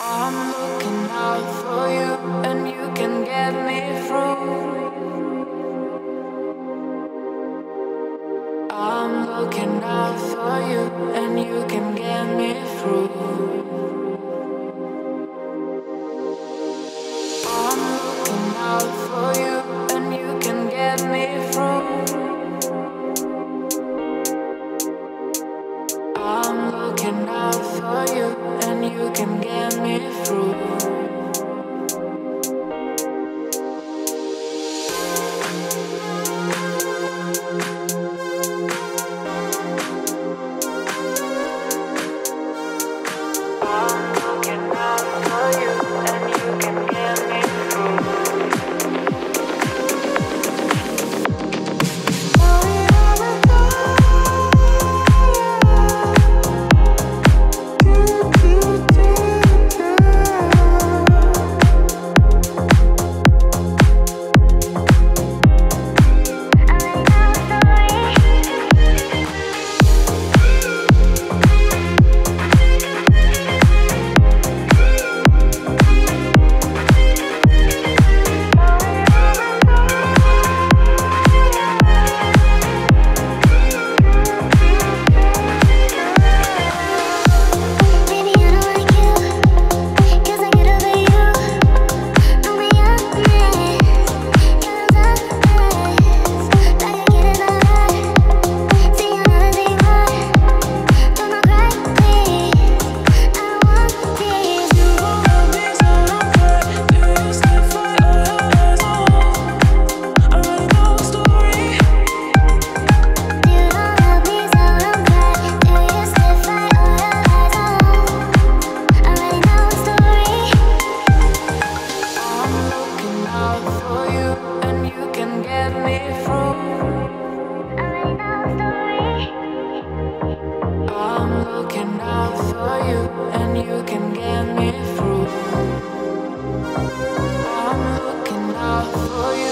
I'm looking out for you, and you can get me through. I'm looking out for you, and you can get me through. looking out for you, and you can get me through. looking out for you, and you can get me through. I'm looking out for you.